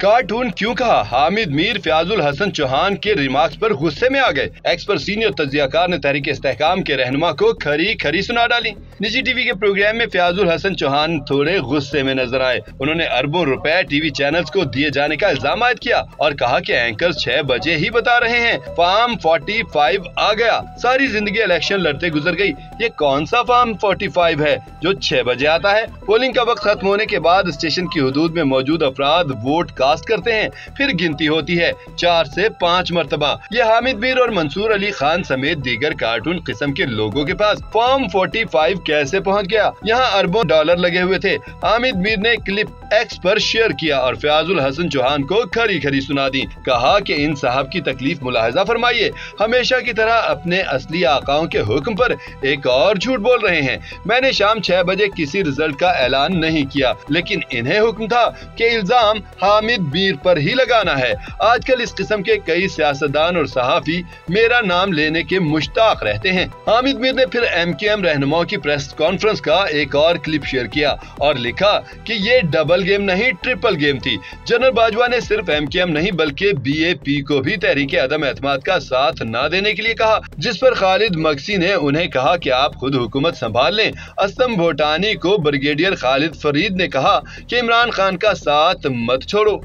Cartoon क्यों कहा? हामिद मीर, फ्याजुल हसन चौहान के रिमार्क्स पर गुस्से में आ गए। एक्स पर सीनियर तजियाकार ने तहरीक इस्तेकाम के रहनुमा को खरी खरी सुना डाली। निजी टीवी के प्रोग्राम में फ्याजुल हसन चौहान थोड़े गुस्से में नज़र आए। उन्होंने अरबों रुपए टीवी चैनल्स को दिए जाने का इल्ज़ाम आयद किया और कहा की एंकर छह बजे ही बता रहे हैं फार्म 45 आ गया। सारी ज़िंदगी इलेक्शन लड़ते गुजर गई ये कौन सा फार्म 45 है जो छह बजे आता है? पोलिंग का वक्त खत्म होने के बाद स्टेशन की हदूद में मौजूद अफराद वोट कास्ट करते हैं। फिर गिनती होती है। चार से पाँच मरतबा। ये हामिद मीर और मंसूर अली खान समेत दीगर कार्टून किस्म के लोगों के पास फॉर्म 45 कैसे पहुँच गया? यहाँ अरबों डॉलर लगे हुए थे। हामिद मीर ने क्लिप एक्स पर शेयर किया और फयाजुल हसन चौहान को खरी खरी सुना दी। कहा कि इन साहब की तकलीफ़ मुलाहजा फरमाइए। हमेशा की तरह अपने असली आकाओं के हुक्म पर एक और झूठ बोल रहे हैं। मैंने शाम छह बजे किसी रिज़ल्ट का ऐलान नहीं किया, लेकिन इन्हें हुक्म था कि इल्ज़ाम हामिद मीर पर ही लगाना है। आजकल इस किस्म के कई सियासतदान और सहाफी मेरा नाम लेने के मुश्ताक रहते हैं। हामिद मीर ने फिर एम के एम रहनुमाओं की प्रेस कॉन्फ्रेंस का एक और क्लिप शेयर किया और लिखा की ये डबल गेम नहीं ट्रिपल गेम थी। जनरल बाजवा ने सिर्फ़ एम नहीं, बल्कि बी ए पी को भी तहरीक अदम एतमाद का साथ न देने के लिए कहा, जिस पर खालिद मक्सी ने उन्हें कहा की आप खुद हुकूमत संभाल लें। असम भोटानी को ब्रिगेडियर खालिद फरीद ने कहा की इमरान खान का साथ मत छोड़ो।